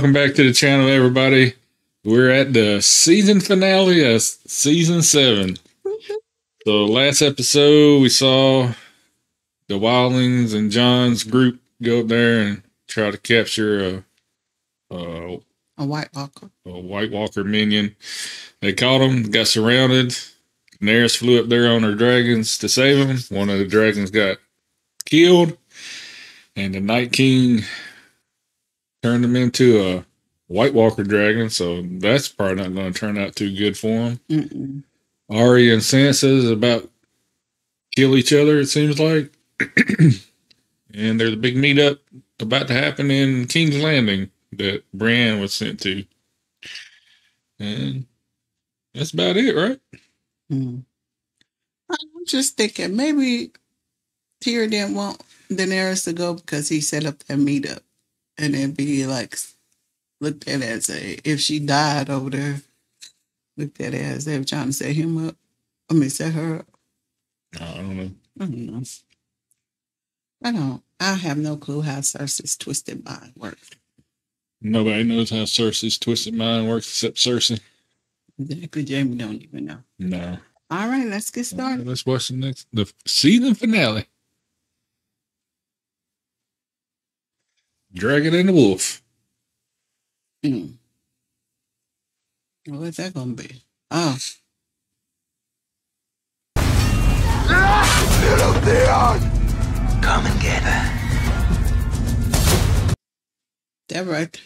welcome back to the channel, everybody. We're at the season finale of season seven. So, last episode, we saw the Wildlings and Jon's group go up there and try to capture a, a, A White Walker. a White Walker minion. They caught him, got surrounded. Daenerys flew up there on her dragons to save him. One of the dragons got killed, and the Night King turned him into a White Walker dragon. So that's probably not going to turn out too good for him. Mm-mm. Arya and Sansa is about kill each other. It seems like, and there's a big meetup about to happen in King's Landing that Bran was sent to, and that's about it, right? Mm. I'm just thinking maybe Tyr didn't want Daenerys to go because he set up that meetup, and it'd be like looked at as a if she died over there, looked at it as they were trying to set him up. I mean, set her up. I don't know. I don't know. I don't. I have no clue how Cersei's twisted mind works. Nobody knows how Cersei's twisted mind works except Cersei. Exactly, Jaime don't even know. No. All right, let's get started. Let's watch the next the season finale. Dragon and the Wolf. Mm. What's that gonna be? Oh, Come and get her. that right.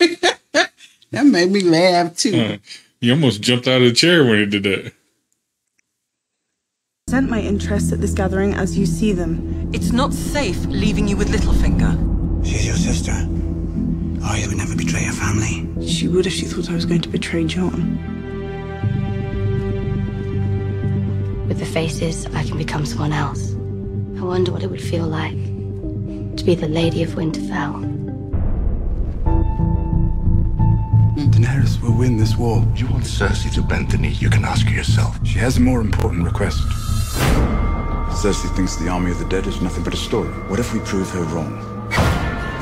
that made me laugh too. Uh, he almost jumped out of the chair when he did that. Present my interests at this gathering as you see them. It's not safe leaving you with Littlefinger. She's your sister. Arya would never betray her family. She would if she thought I was going to betray Jon. With the faces, I can become someone else. I wonder what it would feel like to be the Lady of Winterfell. Daenerys will win this war. Do you want Cersei to bend the knee, you can ask her yourself. She has a more important request. Cersei thinks the army of the dead is nothing but a story. What if we prove her wrong?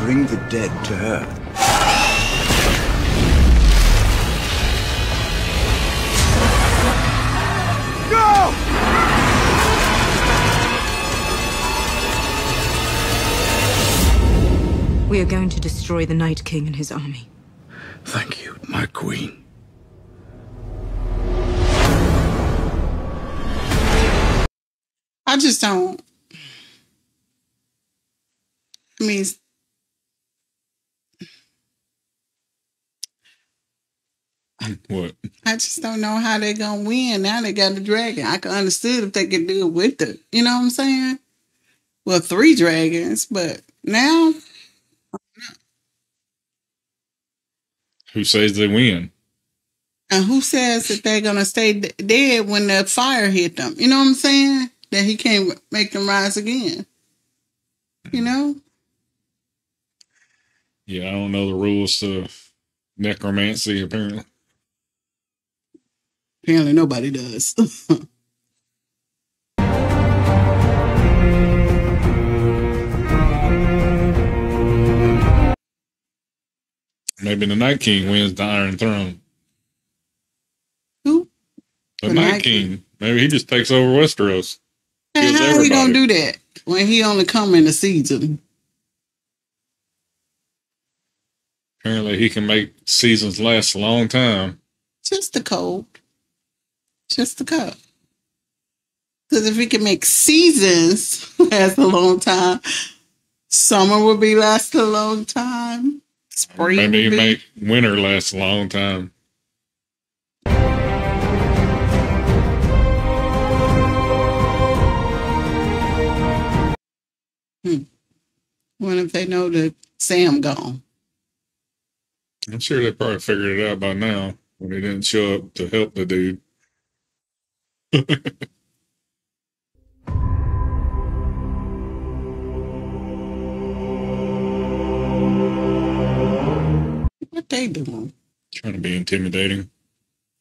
Bring the dead to her. Go! We are going to destroy the Night King and his army. Thank you, my queen. I just don't. I mean, What? I just don't know how they're gonna win. Now they got the dragon. I could understood if they could do it with the, you know what I'm saying? Well, three dragons, but now Who says they win? and who says that they're gonna stay dead when the fire hit them? You know what I'm saying? That he can't make them rise again. You hmm. know? Yeah, I don't know the rules to necromancy, apparently. Apparently nobody does. Maybe the Night King wins the Iron Throne. who? The, The Night, Night King. Maybe he just takes over Westeros. And how he gonna do that when he only come in the season? Apparently, he can make seasons last a long time. Just the cold. Just the cup. Because if he can make seasons last a long time, summer will be last a long time. Spring Maybe he make winter last a long time. Hmm. What if they know that Sam gone? I'm sure they probably figured it out by now when he didn't show up to help the dude. What they doing? Trying to be intimidating.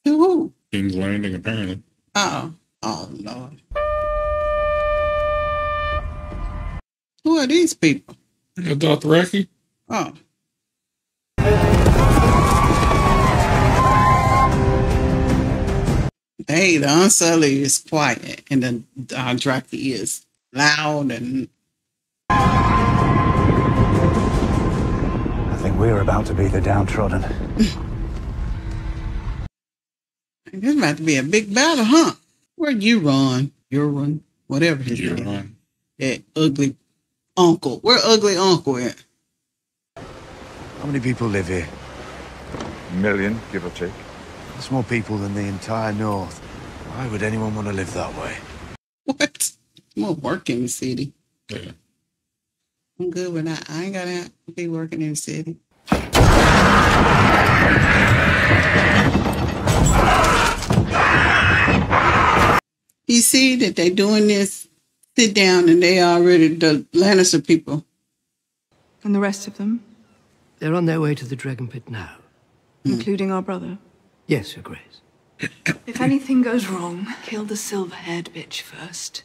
To who? King's Landing, apparently. Oh, oh Lord. Who are these people? The Dothraki. Oh. Hey, the Unsullied is quiet, and the uh, Dothraki is loud and. I think we're about to be the downtrodden. There's about to be a big battle, huh? Where you run, you run, whatever his name. That ugly uncle. Where ugly uncle at? How many people live here? A Million, give or take. That's more people than the entire North. Why would anyone want to live that way? What? More work in the city. Yeah. I'm good with that. I ain't gotta be working in the city. You see that they're doing this sit down and they are already the Lannister people. And the rest of them, They're on their way to the Dragon Pit now. including our brother. Yes, Your Grace. If anything goes wrong, kill the silver-haired bitch first.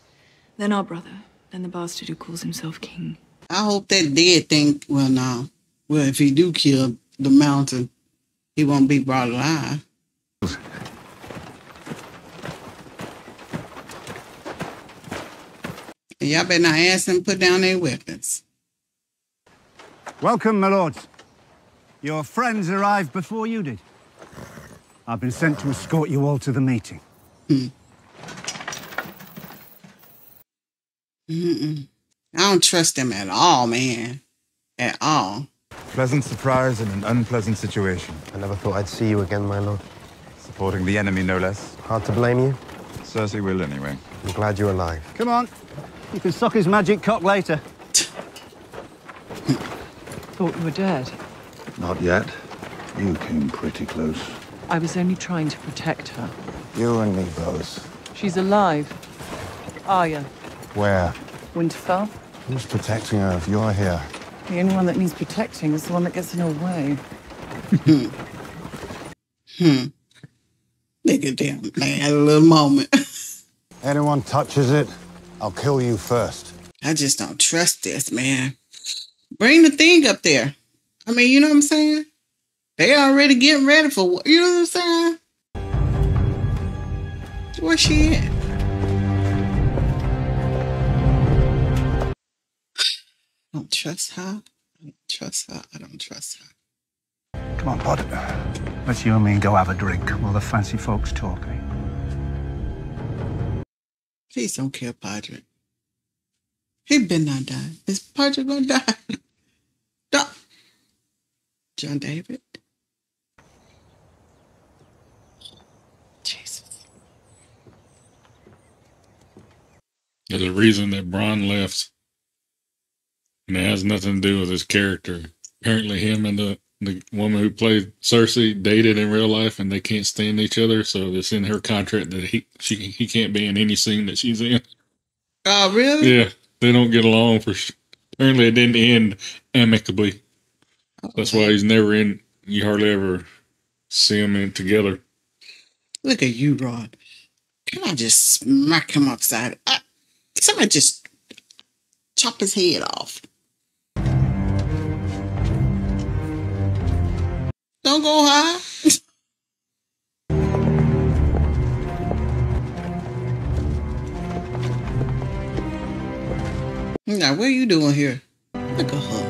Then our brother. Then the bastard who calls himself king. I hope that dead thing well no. Well if he do kill the mountain, he won't be brought alive. Y'all better not ask them to put down their weapons. Welcome, my lords. Your friends arrived before you did. I've been sent to escort you all to the meeting. Hmm. Mm-mm. I don't trust them at all, man. At all. Pleasant surprise in an unpleasant situation. I never thought I'd see you again, my lord. Supporting the enemy, no less. Hard to blame you. Cersei will, anyway. I'm glad you're alive. Come on. You can suck his magic cock later. Thought you were dead. Not yet. You came pretty close. I was only trying to protect her. You and me both. She's alive. Arya, Where? Winterfell. Who's protecting her if you're here? The only one that needs protecting is the one that gets in her way. Hmm. Look at them, man. Had a little moment. Anyone touches it, I'll kill you first. I just don't trust this, man. Bring the thing up there. I mean, you know what I'm saying? They already getting ready for what? You know what I'm saying? Where's she at? I don't trust her. I don't trust her. I don't trust her. Come on, bud. Let's you and me go have a drink while the fancy folks talk. eh? Please don't kill Padre. He been not die. Is Padre gonna die? Don't. John David. Jesus. There's a reason that Bronn left. And it has nothing to do with his character. Apparently him and the, the woman who played Cersei dated in real life and they can't stand each other, so it's in her contract that he she he can't be in any scene that she's in. Oh, really? Yeah. They don't get along for sh- apparently it didn't end amicably. That's why he's never in you hardly ever see them in together. Look at you, Rod. Can I just smack him upside? Uh, I, somebody just chop his head off. Go high. now, what are you doing here? Look at her.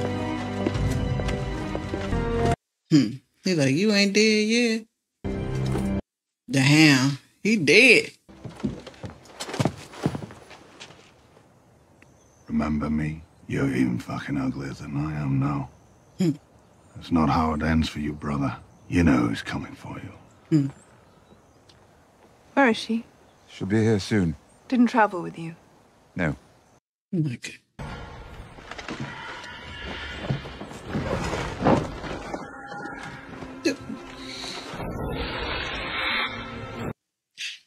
Hmm. He like, you ain't dead yet. Damn, he dead. Remember me? You're even fucking uglier than I am now. Hmm. That's not how it ends for you, brother. You know who's coming for you. Hmm. Where is she? She'll be here soon. Didn't travel with you. No. Look.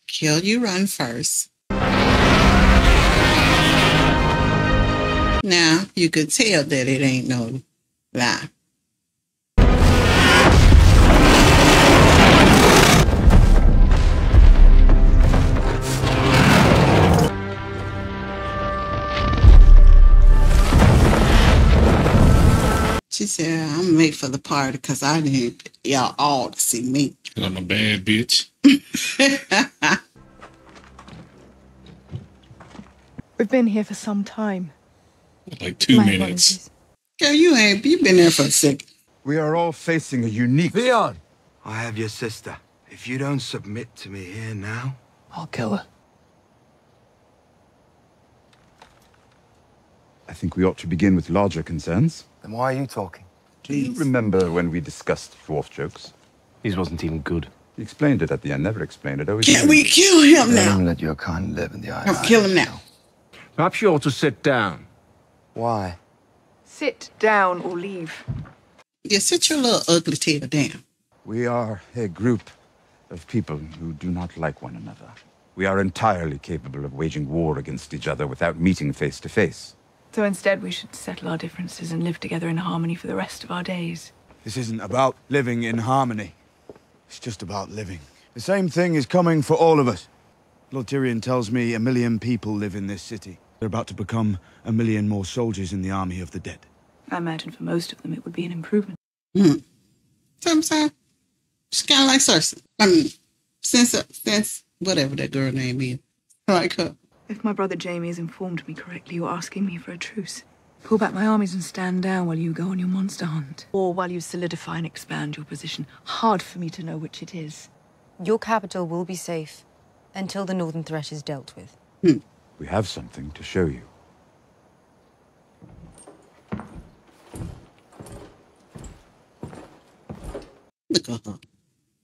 Kill you run first. Now you could tell that it ain't no lie. Yeah, I'm late for the party because I need y'all all to see me. I'm a bad bitch. We've been here for some time. Like two My minutes. Apologies. You ain't. You been there for a second. We are all facing a unique. Theon, I have your sister. If you don't submit to me here now, I'll kill her. I think we ought to begin with larger concerns. Then why are you talking? Do you remember when we discussed dwarf jokes? His wasn't even good. He explained it at the end, never explained it. Oh, Always Can we kill him Let now? him let your kind live in the Come iron. kill him now. Perhaps you ought to sit down. Why? Sit down or leave. Yeah, sit your little ugly tail down. We are a group of people who do not like one another. We are entirely capable of waging war against each other without meeting face to face. So instead, we should settle our differences and live together in harmony for the rest of our days. This isn't about living in harmony. It's just about living. The same thing is coming for all of us. Lord Tyrion tells me a million people live in this city. They're about to become a million more soldiers in the army of the dead. I imagine for most of them it would be an improvement. Hmm. So I'm saying, she's kind of like Cersei. I mean, since uh, since whatever that girl name is, I like her. If my brother Jaime has informed me correctly, you're asking me for a truce. Pull back my armies and stand down while you go on your monster hunt. Or while you solidify and expand your position. Hard for me to know which it is. Your capital will be safe until the northern threat is dealt with. Hmm. We have something to show you. Look at her.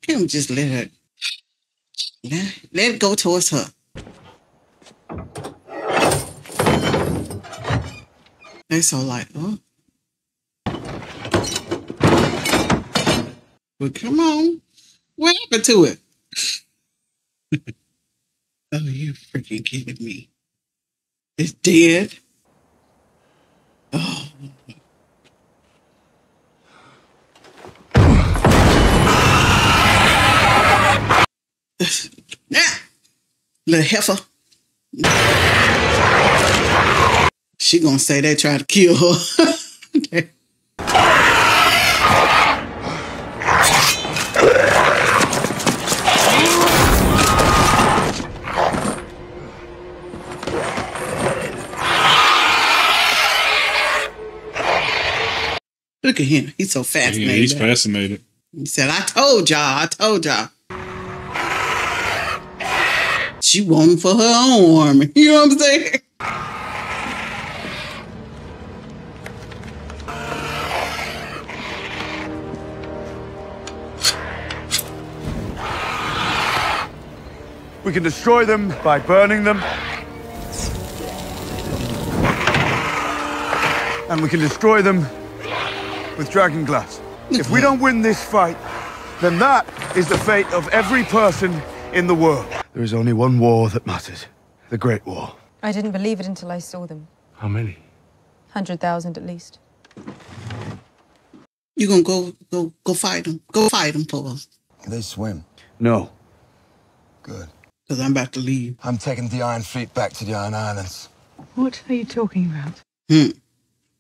Can't just let her let, let it go towards her? They so like, oh. Well, come on. What happened to it? oh, you freaking kidding me. It's dead. Oh. Little heifer. She gonna say they tried to kill her. Look at him. He's so Yeah, fascinated. he's fascinated. He said, I told y'all, I told y'all. She won for her own army. You know what I'm saying? We can destroy them by burning them. And we can destroy them with dragon glass. If we don't win this fight, then that is the fate of every person in the world. There is only one war that matters. The Great War. I didn't believe it until I saw them. How many? Hundred thousand at least. You're gonna go go go fight them. Go fight them for us. Can they swim? No. Good. Because I'm about to leave. I'm taking the Iron Fleet back to the Iron Islands. What are you talking about? Hmm.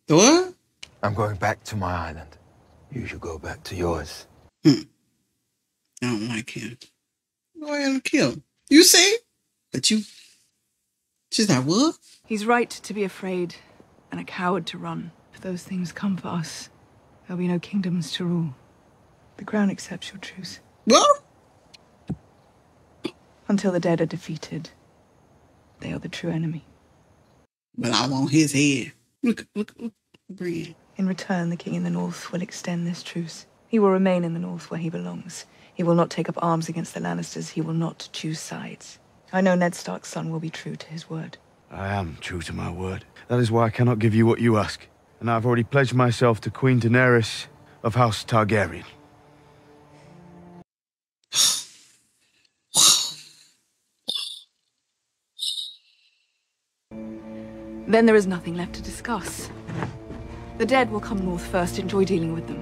The what? I'm going back to my island. You should go back to yours. Hmm. I don't like him. Go ahead and kill him. You see? But you She's like, what? He's right to be afraid and a coward to run. If those things come for us, there'll be no kingdoms to rule. The crown accepts your truce. What? Until the dead are defeated, they are the true enemy. But I want his head. Look, look, look, Brienne. In return, the king in the north will extend this truce. He will remain in the north where he belongs. He will not take up arms against the Lannisters. He will not choose sides. I know Ned Stark's son will be true to his word. I am true to my word. That is why I cannot give you what you ask. And I've already pledged myself to Queen Daenerys of House Targaryen. Then there is nothing left to discuss. The dead will come north first. Enjoy dealing with them.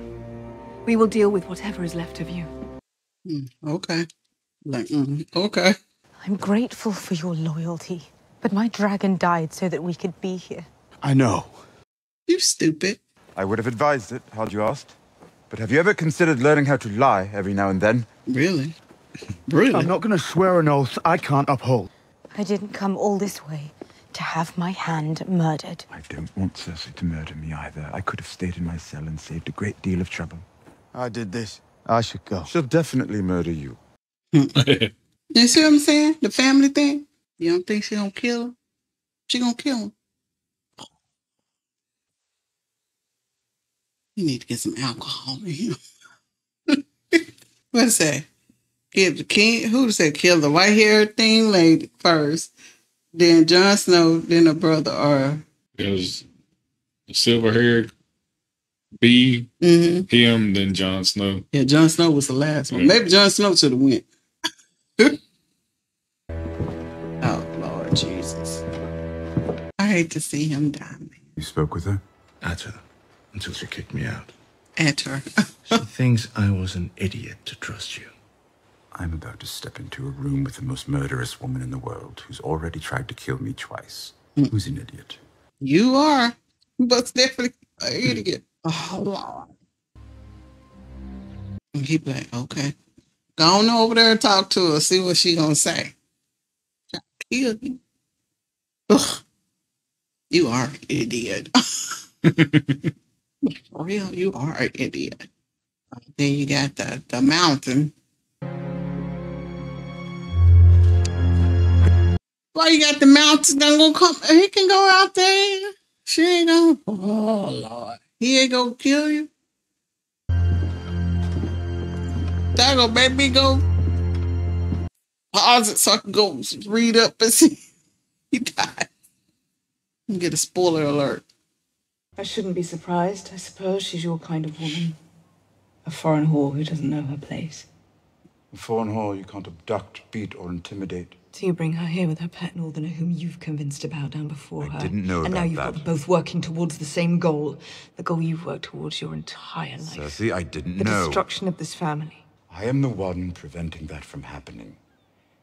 We will deal with whatever is left of you. Mm, okay. Like, mm, okay. I'm grateful for your loyalty, but my dragon died so that we could be here. I know. You stupid. I would have advised it, had you asked. But have you ever considered learning how to lie every now and then? Really? Really? I'm not going to swear an oath I can't uphold. I didn't come all this way to have my hand murdered. I don't want Cersei to murder me either. I could have stayed in my cell and saved a great deal of trouble. I did this. I should go. She'll definitely murder you. You see what I'm saying? The family thing. You don't think she gonna kill him? She gonna kill him. You need to get some alcohol in him. What's that? Kill the king. Who said kill the white haired thing lady first? Then Jon Snow, then the brother, or It was the silver haired B, Mhm. him, then Jon Snow. yeah, Jon Snow was the last one. Yeah. Maybe Jon Snow should have went. oh Lord Jesus! I hate to see him die. You spoke with her? At her. Until she kicked me out. At her. She thinks I was an idiot to trust you. I'm about to step into a room with the most murderous woman in the world who's already tried to kill me twice. Who's an idiot? You are, but definitely an idiot. Oh Lord! And he like, okay, go on over there and talk to her. See what she gonna say. Kill you. Ugh. You are an idiot. For real, you are an idiot. Then you got the the mountain. Why you got the mountain gonna go come? He can go out there. She ain't gonna. Oh Lord, he ain't gonna kill you. That gonna make me go pause it so I can go read up and see he died. And get a spoiler alert. I shouldn't be surprised. I suppose she's your kind of woman. A foreign whore who doesn't know her place. A foreign whore you can't abduct, beat, or intimidate. So you bring her here with her pet northerner whom you've convinced to bow down before her. didn't know And now about you've got that. them both working towards the same goal. The goal you've worked towards your entire life. Cersei, I didn't know the know. destruction of this family. I am the one preventing that from happening.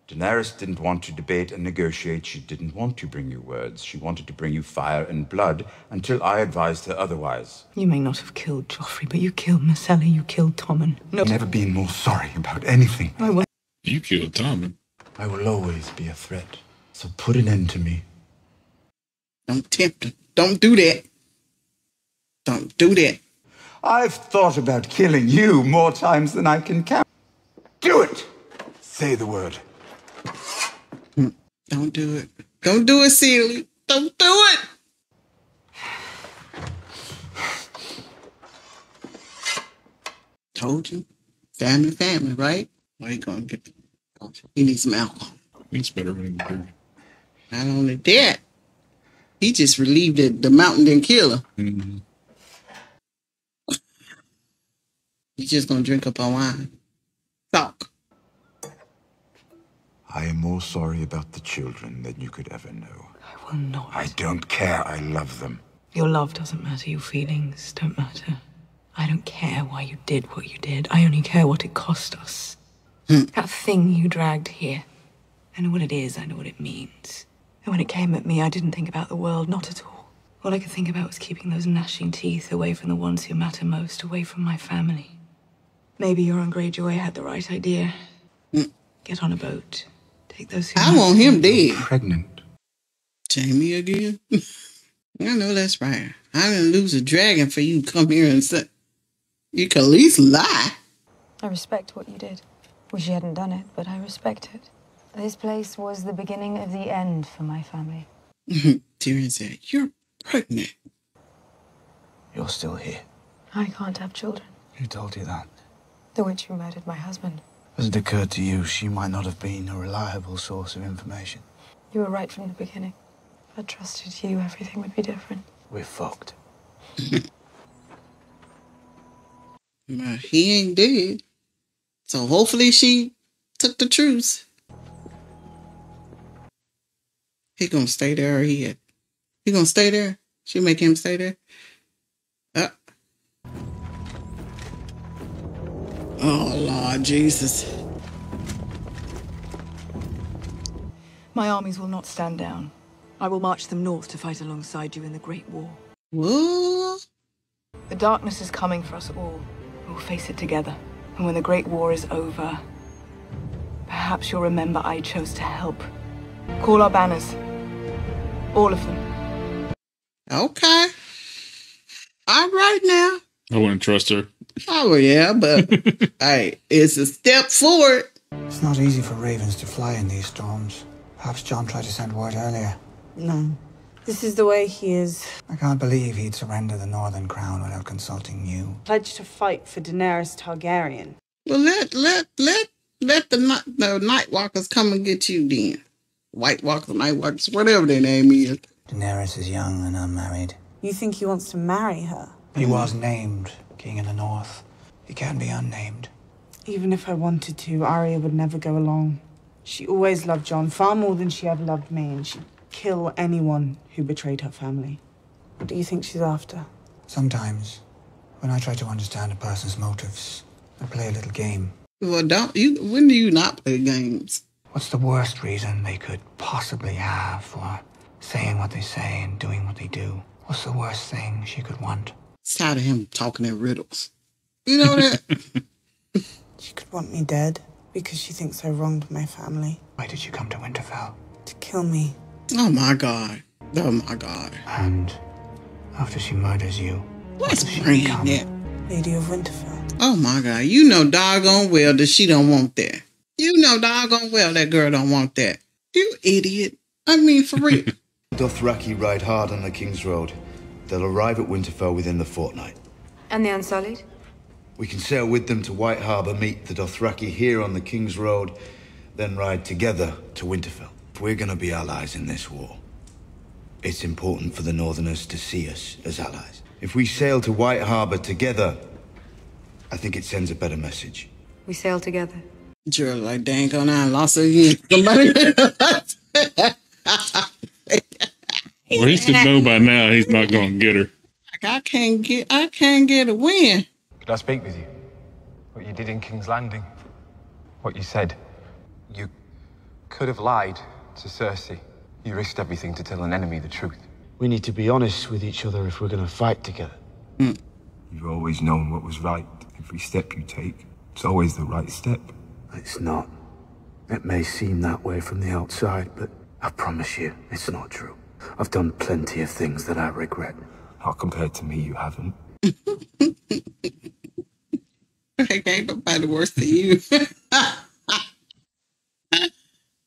Daenerys didn't want to debate and negotiate. She didn't want to bring you words. She wanted to bring you fire and blood until I advised her otherwise. You may not have killed Joffrey, but you killed Myrcella, you killed Tommen. No, I've never been more sorry about anything. I will. You killed Tommen. I will always be a threat. So put an end to me. Don't tempt. Don't do that. Don't do that. I've thought about killing you more times than I can count. Do it! Say the word. Hmm. Don't do it. Don't do it, Celie. Don't do it. Told you. Family, family, right? Where you gonna get? He needs some alcohol. He's better than the Not only that, he just relieved that the mountain didn't kill her. mm-hmm. He's just gonna drink up our wine. Talk. I am more sorry about the children than you could ever know. I will not. I don't care. I love them. Your love doesn't matter, your feelings don't matter. I don't care why you did what you did. I only care what it cost us. Hmm. That thing you dragged here. I know what it is, I know what it means. And when it came at me, I didn't think about the world, not at all. All I could think about was keeping those gnashing teeth away from the ones who matter most, away from my family. Maybe your own Greyjoy had the right idea. Hmm. Get on a boat. Take those who I matter. want him dead. Pregnant. Jaime again? I know that's right. I didn't lose a dragon for you to come here and say you can at least lie. I respect what you did. Wish you hadn't done it, but I respect it. This place was the beginning of the end for my family. Tyrion said, You're pregnant. You're still here. I can't have children. Who told you that? The witch who murdered my husband. Has it occurred to you she might not have been a reliable source of information? You were right from the beginning. If I trusted you, everything would be different. We're fucked. Well, he ain't dead. So hopefully she took the truth. He gonna stay there or he he gonna stay there? She make him stay there? Uh. Oh Lord Jesus. My armies will not stand down. I will march them north to fight alongside you in the Great War. What? The darkness is coming for us all. We'll face it together. And when the Great War is over, perhaps you'll remember I chose to help. Call our banners. All of them. Okay. All right now. I wouldn't trust her. Oh yeah, but hey, it's a step forward. It's not easy for ravens to fly in these storms. Perhaps Jon tried to send word earlier. No. This is the way he is. I can't believe he'd surrender the Northern Crown without consulting you. Pledged to fight for Daenerys Targaryen. Well, let let let let the night the Night Walkers come and get you then. White Walkers, Night Walkers, whatever their name is. Daenerys is young and unmarried. You think he wants to marry her? He was named King in the North. He can be unnamed. Even if I wanted to, Arya would never go along. She always loved Jon far more than she ever loved me, and she'd kill anyone who betrayed her family. What do you think she's after? Sometimes, when I try to understand a person's motives, I play a little game. Well, don't you? When do you not play games? What's the worst reason they could possibly have for saying what they say and doing what they do? What's the worst thing she could want? It's tired of him talking in riddles. You know that? She could want me dead because she thinks I wronged my family. Why did you come to Winterfell? To kill me. oh my God. Oh my God. And after she murders you, What's she praying become? that? Lady of Winterfell. Oh my God. You know doggone well that she don't want that. You know doggone well that girl don't want that. You idiot. I mean, for real. Dothraki ride hard on the King's Road. They'll arrive at Winterfell within the fortnight. And the Unsullied? We can sail with them to White Harbour, meet the Dothraki here on the King's Road, then ride together to Winterfell. If we're going to be allies in this war, it's important for the Northerners to see us as allies. If we sail to White Harbour together, I think it sends a better message. We sail together. Gerald, like, dang on, I lost again. Somebody. Well, he should know by now he's not going to get her. I can't get, I can't get a win. Could I speak with you? What you did in King's Landing? What you said? You could have lied to Cersei. You risked everything to tell an enemy the truth. We need to be honest with each other if we're going to fight together. Hmm. You've always known what was right. Every step you take, it's always the right step. It's not. It may seem that way from the outside, but I promise you, it's not true. I've done plenty of things that I regret. Not compared to me, you haven't. I ain't nobody worse than you.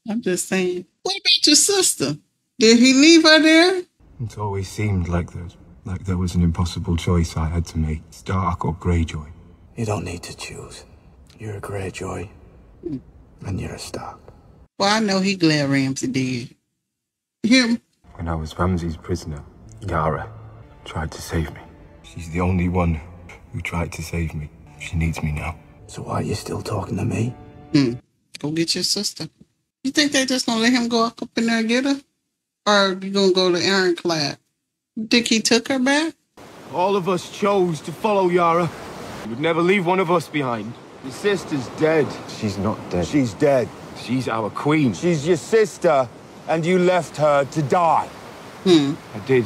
I'm just saying. What about your sister? Did he leave her there? It always seemed like there, like there was an impossible choice I had to make. Stark or Greyjoy. You don't need to choose. You're a Greyjoy, and you're a Stark. Well, I know he glad Ramsay did. Him? When I was Ramsay's prisoner, Yara tried to save me. She's the only one who tried to save me. She needs me now. So why are you still talking to me? Hmm. Go get your sister. You think they just gonna let him go up in there and get her? Or you gonna go to Ironclad? You think he took her back? All of us chose to follow Yara. We'd never leave one of us behind. Your sister's dead. She's not dead. She's dead. She's our queen. She's your sister, and you left her to die. Hmm. I did.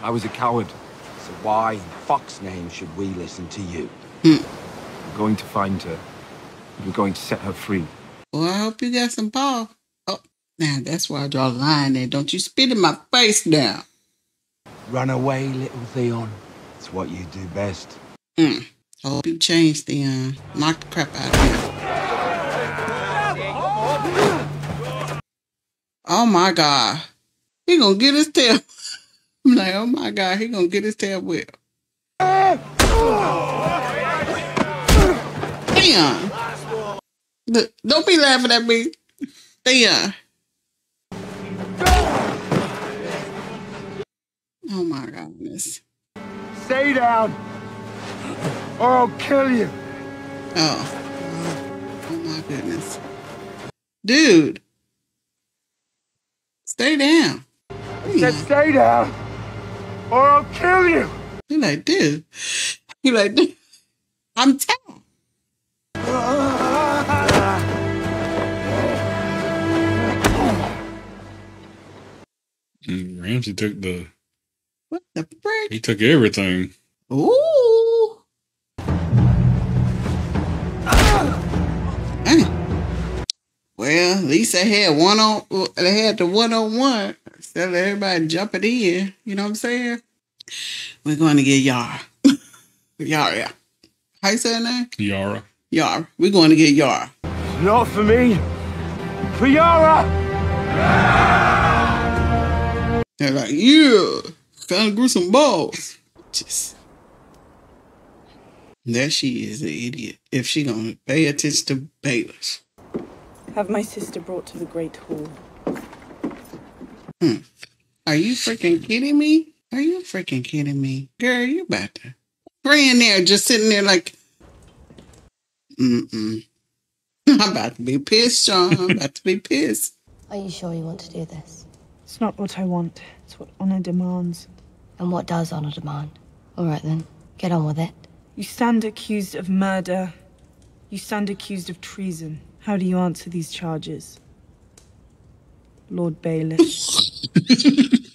I was a coward. So why in fuck's name should we listen to you? We're going to find her. We're going to set her free. Well, I hope you got some ball. Oh, now that's where I draw the line there. Don't you spit in my face now. Run away, little Theon. It's what you do best. Mm. I hope you change the, uh, knock the crap out of him. Oh my God. He gonna get his tail. I'm like, oh my God, he gonna get his tail whipped. Theon. Don't be laughing at me. Theon. Oh my goodness. Stay down, or I'll kill you. Oh. Oh my goodness. Dude. Stay down. I said stay down, or I'll kill you. He like, dude. He like, dude. I'm telling. Uh-uh. Mm, Ramsay took the. What the frick? He took everything. Ooh. Hey. Well, at least they had one on. They had the one on one. Instead of everybody jumping in, you know what I'm saying? We're going to get Yara. Yara, yeah. How you say her name? Yara. Yara. We're going to get Yara. Not for me. For Yara! They're like, yeah, kind of grew some balls. Just there she is, an idiot. If she gonna pay attention to Baelish. Have my sister brought to the Great Hall. Hmm. Are you freaking kidding me? Are you freaking kidding me? Girl, you about to praying there, just sitting there like, mm-mm. I'm about to be pissed, Sean. I'm about to be pissed. Are you sure you want to do this? It's not what I want. It's what honor demands. And what does honor demand? All right then, get on with it. You stand accused of murder. You stand accused of treason. How do you answer these charges? Lord Baelish.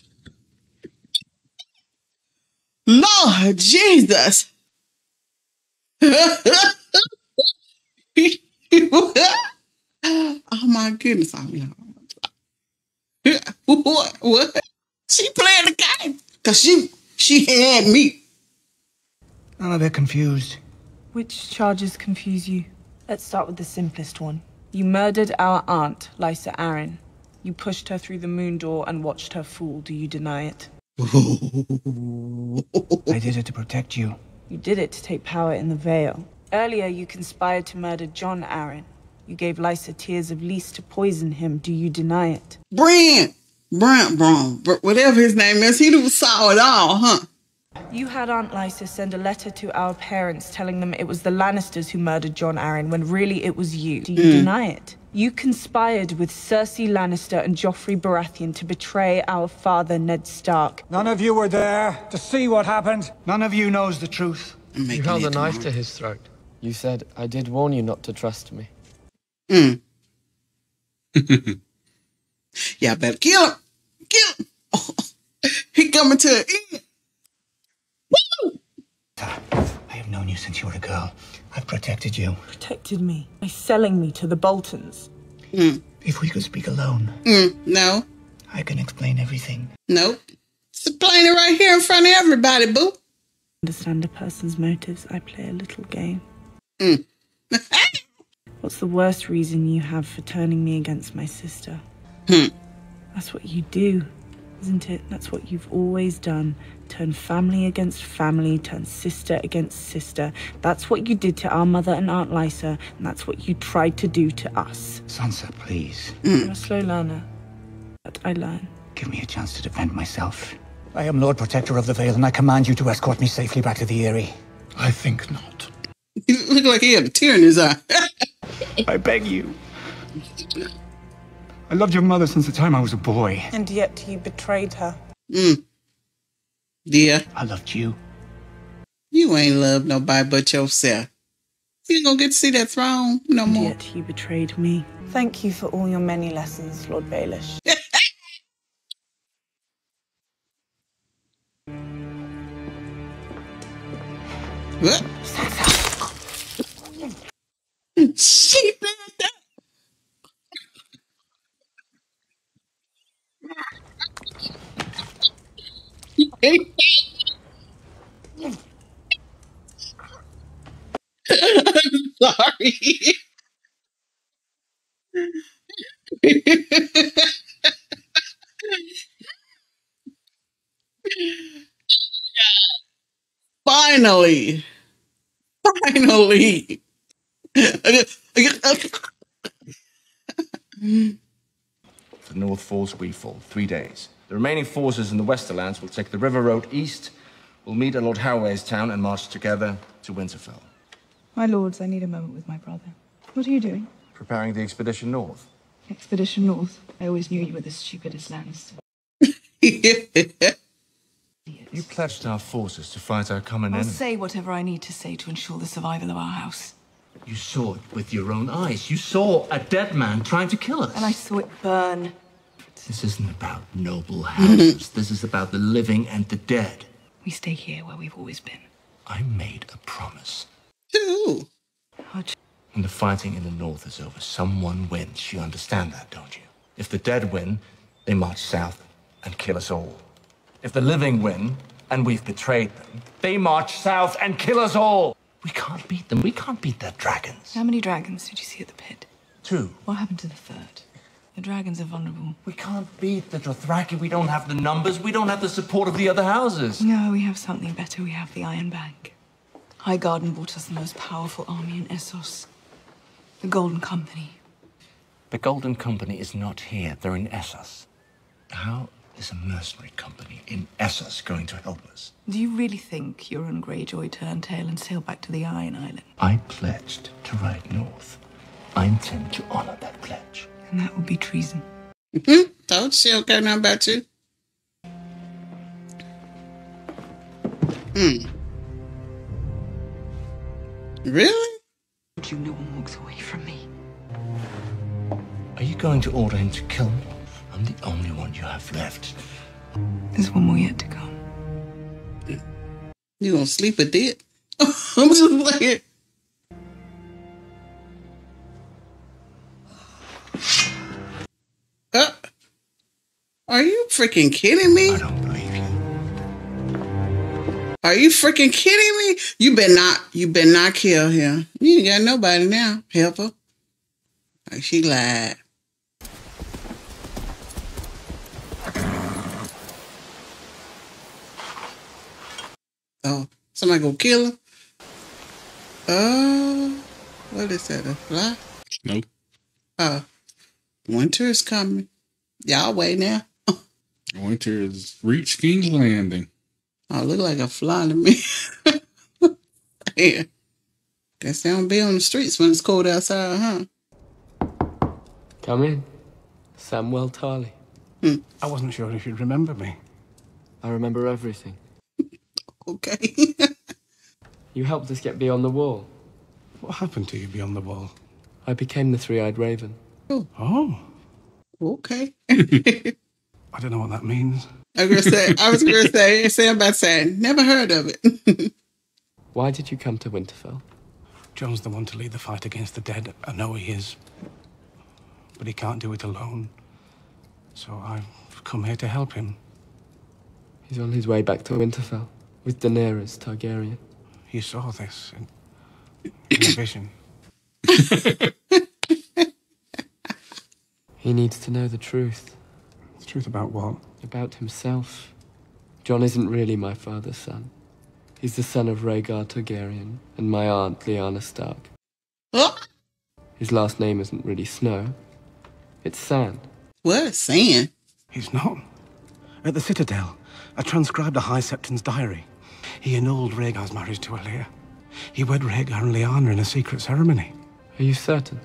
Lord Jesus. oh my goodness. I'm what? What? She playing the game. Cause she she had me. I'm a bit confused. Which charges confuse you? Let's start with the simplest one. You murdered our aunt, Lysa Arryn. You pushed her through the moon door and watched her fall. Do you deny it? I did it to protect you. You did it to take power in the Vale. Earlier, you conspired to murder Jon Arryn. You gave Lysa tears of Lys to poison him. Do you deny it? Brand. Brand, Brown, whatever his name is, he saw it all, huh? You had Aunt Lysa send a letter to our parents telling them it was the Lannisters who murdered Jon Arryn when really it was you. Do you Mm. deny it? You conspired with Cersei Lannister and Joffrey Baratheon to betray our father, Ned Stark. None of you were there to see what happened. None of you knows the truth. You held a knife to his throat. You said, I did warn you not to trust me. Mm. yeah, better kill him. Kill him. he coming to an end. I have known you since you were a girl. I've protected you. Protected me by selling me to the Boltons. Mm. If we could speak alone, Mm. No. I can explain everything. Nope. Explain it right here in front of everybody, boo. Understand a person's motives. I play a little game. Mm. What's the worst reason you have for turning me against my sister? Hmm. That's what you do, isn't it? That's what you've always done. Turn family against family, turn sister against sister. That's what you did to our mother and Aunt Lysa, and that's what you tried to do to us. Sansa, please. You're a slow learner, but I learn. Give me a chance to defend myself. I am Lord Protector of the Vale, and I command you to escort me safely back to the Eyrie. I think not. He looked like he had a tear in his eye. I beg you. I loved your mother since the time I was a boy. And yet you betrayed her. Mm. Yeah. I loved you. You ain't loved nobody but yourself. You ain't gonna get to see that throne no And more. yet you betrayed me. Thank you for all your many lessons, Lord Baelish. What? She did that. I'm sorry. Oh Finally. Finally. If the North falls, we fall. Three days. The remaining forces in the Westerlands will take the river road east. We'll meet at Lord Harroway's town and march together to Winterfell. My lords, I need a moment with my brother. What are you doing? Preparing the expedition north. Expedition North. I always knew you were the stupidest Lannister. You pledged our forces to fight our common I'll enemy. say whatever I need to say to ensure the survival of our house. You saw it with your own eyes. You saw a dead man trying to kill us. And I saw it burn. This isn't about noble houses. this is about the living and the dead. We stay here where we've always been. I made a promise. Who? When the fighting in the north is over, someone wins. You understand that, don't you? If the dead win, they march south and kill us all. If the living win, and we've betrayed them, they march south and kill us all. We can't beat them. We can't beat their dragons. How many dragons did you see at the pit? Two. What happened to the third? The dragons are vulnerable. We can't beat the Dothraki. We don't have the numbers. We don't have the support of the other houses. No, we have something better. We have the Iron Bank. Highgarden brought us the most powerful army in Essos. The Golden Company. The Golden Company is not here. They're in Essos. How is a mercenary company in Essos going to help us? Do you really think Euron Greyjoy turned tail and sailed back to the Iron Island? I pledged to ride north. I intend to honor that pledge. And that would be treason. Mm-hmm. Told she don't care nothing about you. Hmm. Really? You no one walks away from me. Are you going to order him to kill me? I'm the only one you have left. There's one more yet to come. You gonna sleep with it? I'm just playing. Uh, are you freaking kidding me? I don't believe you. Are you freaking kidding me? You better not. You better not kill him. You ain't got nobody now. Help her. Like she lied. Oh, somebody gonna kill him? Uh, what is that? A fly? Nope. Oh, winter is coming. Y'all wait now. Winter has reached King's Landing. I look like a fly to me. yeah. Guess they don't be on the streets when it's cold outside, huh? Come in. Samwell Tarly. I wasn't sure if you'd remember me. I remember everything. Okay. You helped us get beyond the wall. What happened to you beyond the wall? I became the Three-Eyed Raven. Oh, okay. I don't know what that means. I was gonna say, I was gonna say, say about saying, never heard of it. Why did you come to Winterfell? Jon's the one to lead the fight against the dead. I know he is. But he can't do it alone. So I've come here to help him. He's on his way back to Winterfell with Daenerys Targaryen. He saw this in, in a vision. He needs to know the truth. The truth about what? About himself. Jon isn't really my father's son. He's the son of Rhaegar Targaryen and my aunt Lyanna Stark. His last name isn't really Snow. It's Sand. What? Sand? He's not. At the Citadel, I transcribed a High Septon's diary. He annulled Rhaegar's marriage to Elia. He wed Rhaegar and Lyanna in a secret ceremony. Are you certain?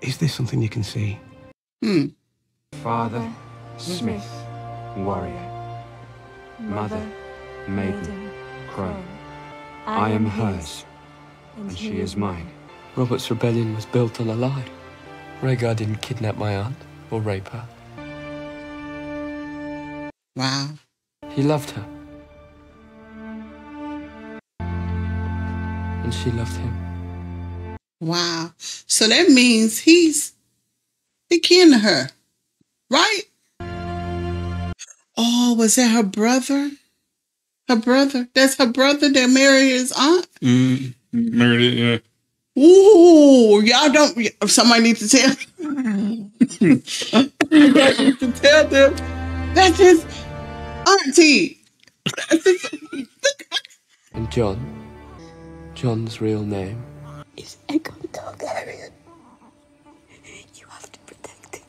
Is this something you can see? Hmm. Father, Smith, warrior. Mother, maiden, crone. I am hers, and she is mine. Robert's rebellion was built on a lie. Rhaegar didn't kidnap my aunt or rape her. Wow. He loved her. And she loved him. Wow. So that means he's he kin to her, right? Oh, was that her brother? Her brother? That's her brother that married his aunt? Mm, married it, yeah. Ooh, y'all don't. Somebody need to tell. Somebody need to tell them. That's his auntie. That's his, And Jon, Jon's real name Is Aegon Targaryen. You have to protect him.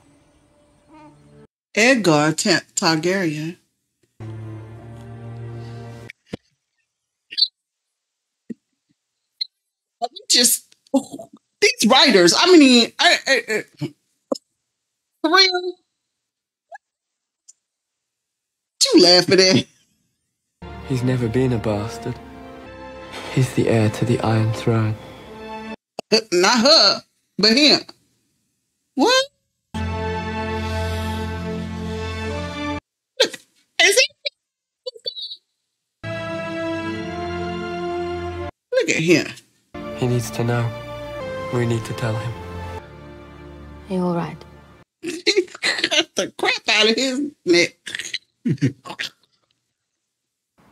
Edgar Ta- Targaryen. Just oh, these writers. I mean, I, I, I, for real. What you laughing at? He's never been a bastard. He's the heir to the Iron Throne. Not her, but him. What? Look, is he? Look at him. He needs to know. We need to tell him. Are you all right? He cut the crap out of his neck.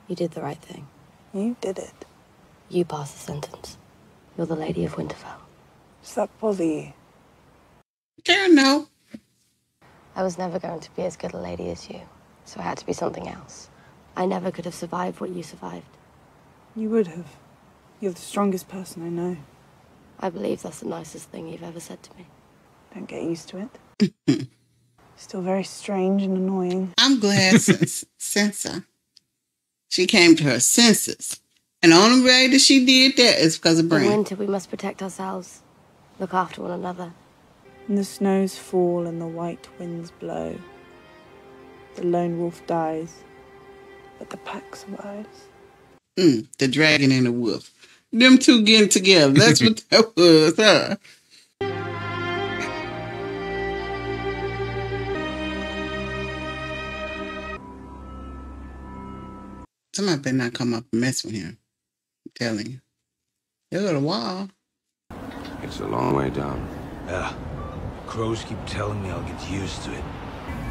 You did the right thing. You did it. You pass the sentence. You're the Lady of Winterfell. Does that bother you? Karen, no. I was never going to be as good a lady as you, so I had to be something else. I never could have survived what you survived. You would have. You're the strongest person I know. I believe that's the nicest thing you've ever said to me. Don't get used to it. Still very strange and annoying. I'm glad since Sansa, she came to her senses. And the only way that she did that is because of In winter, we must protect ourselves, look after one another. And the snows fall and the white winds blow. The lone wolf dies, but the pack survives. Mm, the dragon and the wolf. Them two getting together. That's what that was, huh? Somebody better not come up and mess with him. I'm telling you. Look at the wall. It's a long way down. Yeah. Crows keep telling me I'll get used to it.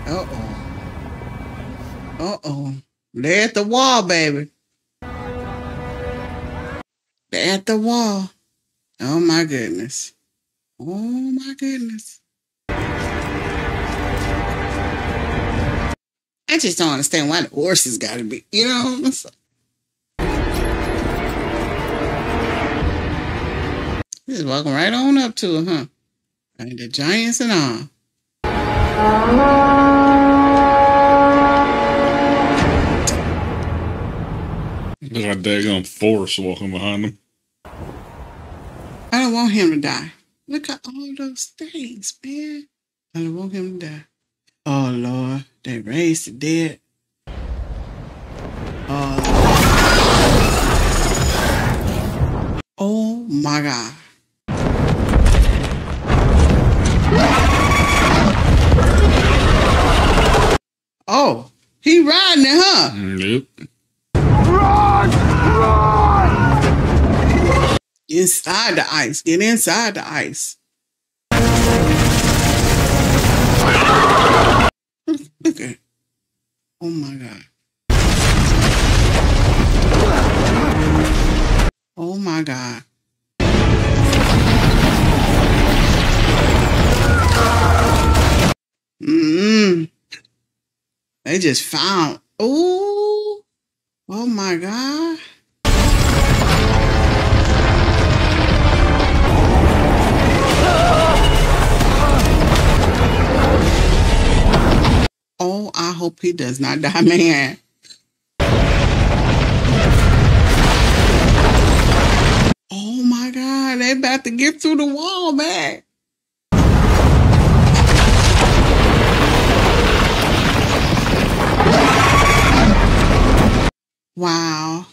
Uh oh. Uh oh. They're at the wall, baby. They're at the wall. Oh my goodness. Oh my goodness. I just don't understand why the horses gotta be, you know? It's- Just walking right on up to it, huh? And the giants and all. Look like daggone force walking behind him. I don't want him to die. Look at all those things, man. I don't want him to die. Oh Lord, they raised the dead. Oh, oh my God. Oh, he riding it, huh? Yep. Inside the ice. Get inside the ice. Look at Oh my God. Oh my God. Mm. They just found. Oh. Oh my God. Oh, I hope he does not die, man. Oh my God, they about to get through the wall, man. Wow.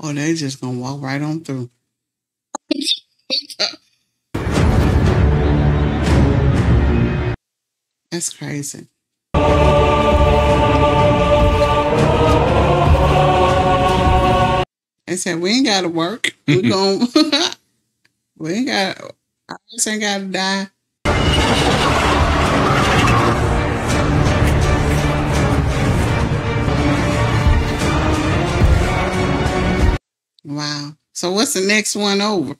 Oh, they just gonna walk right on through. That's crazy. They said we ain't gotta work. We gon' we ain't got I just ain't gotta die. Wow. So what's the next one over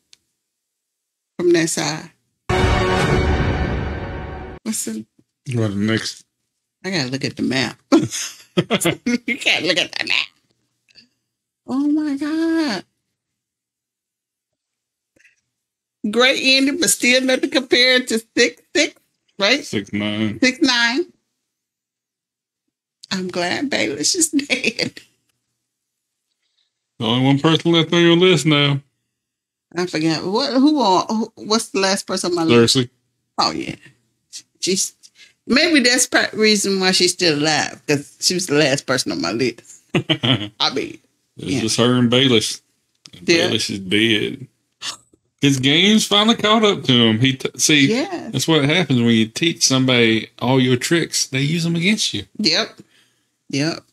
from that side? What's the What the next? I gotta look at the map. you can't look at the map. Oh my God. Great ending, but still nothing compared to six six, right? Six nine. Six nine. I'm glad Baelish is dead. The only one person left on your list now. I forget what who on who, what's the last person on my list? Oh yeah, she's maybe that's part reason why she's still alive because she was the last person on my list. I mean, It's Yeah. just her and Baelish. Yeah. Baelish is dead. His games finally caught up to him. He t- see, Yes. that's what happens when you teach somebody all your tricks. They use them against you, yep, yep.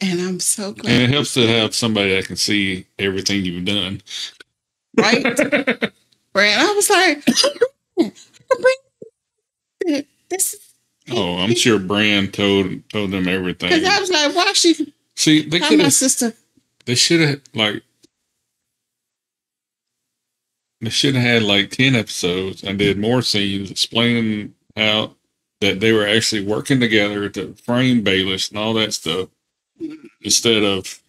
And I'm so glad. and it helps to have somebody that can see everything you've done. right? Brand. I was like, this is Oh, I'm sure Bran told told them everything. because I was like, why she See, they could my sister They should have like. They should have had like ten episodes and did more scenes explaining how that they were actually working together to frame Baelish and all that stuff, instead of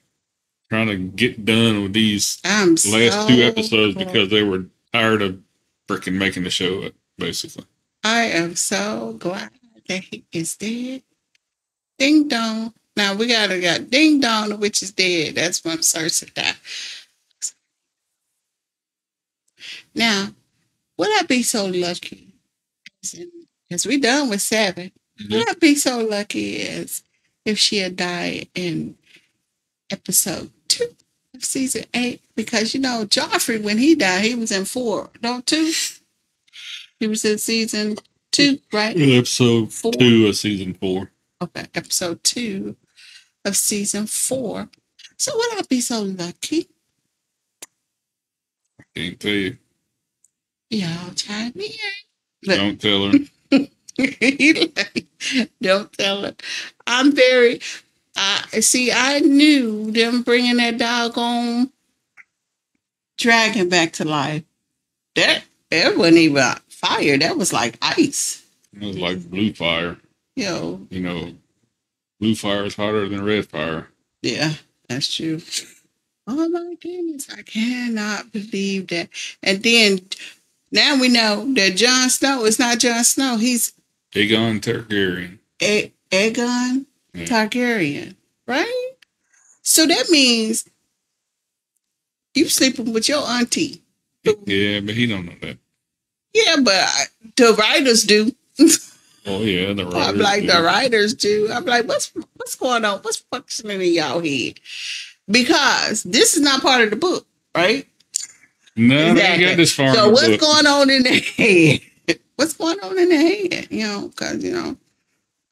trying to get done with these I'm last two episodes glad. because they were tired of freaking making the show. up, Basically, I am so glad that he is dead. Ding dong. Now we gotta got ding dong, the witch is dead. That's when Cersei died. Now, would I be so lucky? Because we done with seven. Mm-hmm. Would I be so lucky as if she had died in episode two of season eight? Because you know, Joffrey, when he died, he was in four, don't two. He was in season two, right? episode Four. two of season four. Okay, episode two of season four. So would I be so lucky? I Can't tell you. Y'all me in. Don't tell her. Don't tell her. I'm very. I see. I knew them bringing that dog doggone dragon back to life. That it wasn't even fire. That was like ice. It was like blue fire. Yo, You know, blue fire is hotter than red fire. Yeah, that's true. Oh my goodness, I cannot believe that. And then now we know that Jon Snow is not Jon Snow. He's Aegon Targaryen. A- Aegon Yeah. Targaryen, right? So that means you sleeping with your auntie. Yeah, but he don't know that. Yeah, but I- the writers do. Oh yeah, the I'm writers like do. the writers do. I'm like, what's what's going on? What's functioning in y'all head? Because this is not part of the book, right? No, they ain't got this far. So what's book. going on in the head? What's going on in the head? You know, because you know,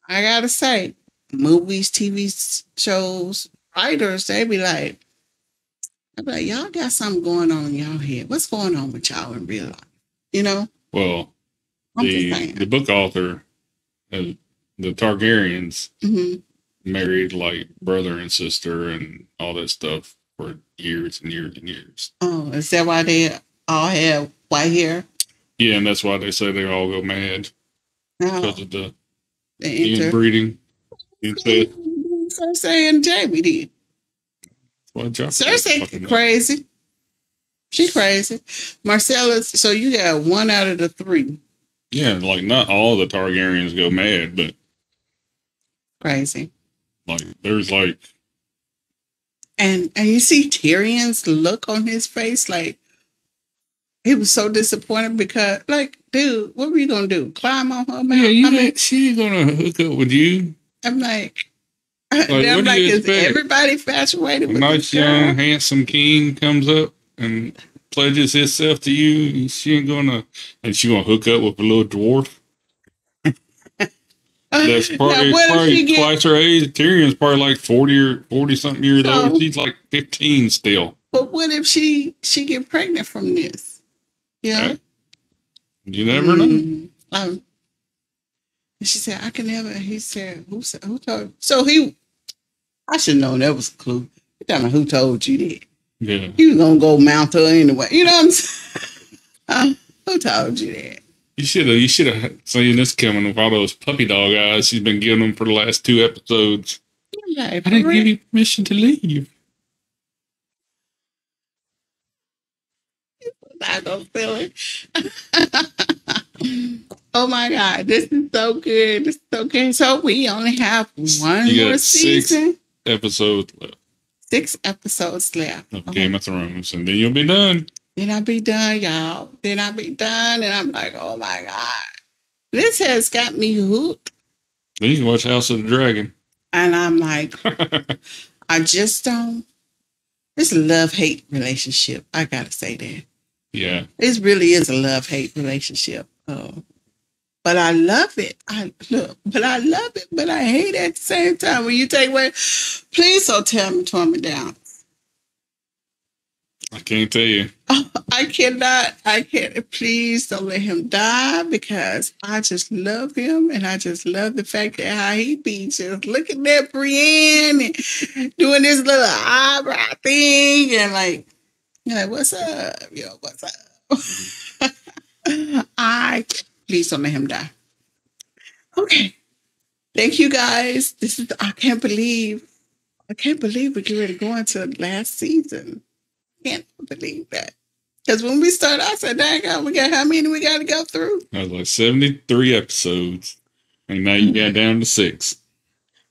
I gotta say, movies, TV shows, writers, they be like, I be like, y'all got something going on in y'all head. What's going on with y'all in real life? You know, Well, I'm the the book author, uh, the Targaryens, hmm married like brother and sister and all that stuff for years and years and years. Oh, is that why they all have white hair? Yeah, and that's why they say they all go mad No, because of the enter. inbreeding. Cersei and Jaime did. Well, Cersei crazy. She crazy. Marcellus, so you got one out of the three. Yeah, like not all the Targaryens go mad, but Crazy. like there's like And and you see Tyrion's look on his face, like he was so disappointed because like, dude, what were you gonna do? Climb on her man? yeah, you I mean, ain't- she ain't gonna hook up with you. I'm like, what I'm like, is expect? everybody infatuated A with nice young handsome king comes up and pledges himself to you. and She ain't gonna and she gonna hook up with a little dwarf. That's probably, if probably get- twice her age. Tyrion's probably like forty or forty something years So- old. She's like fifteen still. But what if she she get pregnant from this? Yeah. You never know. Mm, Um, and she said, I can never. He said, Who said, who told So he, I should know that was a clue. You don't know who told you that. Yeah. You was going to go mount her anyway. You know what I'm saying? Who told you that? You should have you should have seen this coming with all those puppy dog eyes she's been giving them for the last two episodes. I didn't give you permission to leave. gonna feel it. oh my god, this is so good. This is so good. So we only have one You more six season, episodes left six episodes left. of oh Game of Thrones, and then you'll be done. Then I'll be done, y'all. Then I'll be done, and I'm like, oh my god, this has got me hooked. You can watch House of the Dragon. And I'm like, I just don't. It's a love hate relationship. I gotta say that. Yeah. It really is a love hate relationship. Oh. But I love it. I look, but I love it, but I hate it at the same time. When you take away, please don't tell me tone me down. I can't tell you. I cannot, I can't, please don't let him die because I just love him and I just love the fact that how he be just looking at Brienne and doing this little eyebrow thing and like, you know, what's up? Yo, what's up? I, please don't let him die. Okay. Thank you guys. This is, I can't believe, I can't believe we're getting ready to go into last season. Can't believe that. Because when we started, I said, dang, we got how many we got to go through? I was like 73 episodes. And now you got mm-hmm. down to six.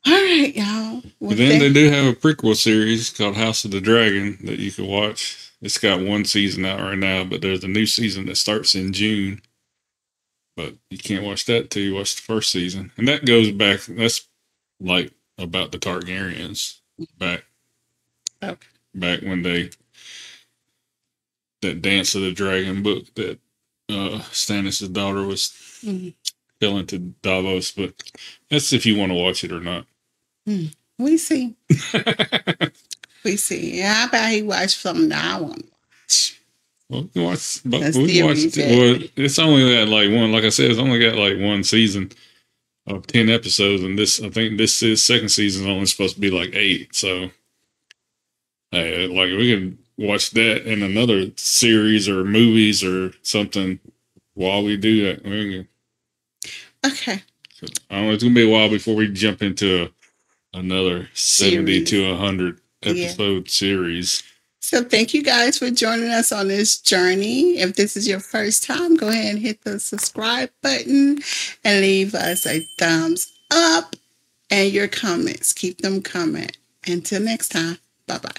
All right, y'all. Well, then they do have a prequel series called House of the Dragon that you can watch. It's got one season out right now, but there's a new season that starts in June. But you can't watch that till you watch the first season. And that goes back, that's like about the Targaryens back Okay. back when they that Dance of the Dragon book that uh Stannis' daughter was Mhm. filling to Davos, but that's if you want to watch it or not. Hmm. We see. we see. Yeah, how about he watch something that I want to watch? Well, we watched, but we watched. Well, it's only got like one. Like I said, it's only got like one season of ten episodes, and this I think this is second season is only supposed to be like eight. So, hey, like we can watch that in another series or movies or something while we do that. Okay. can- I don't know. It's gonna be a while before we jump into another seventy Series. to hundred Yeah. episode series. So thank you guys for joining us on this journey. If this is your first time, go ahead and hit the subscribe button and leave us a thumbs up and your comments. Keep them coming. Until next time, bye bye.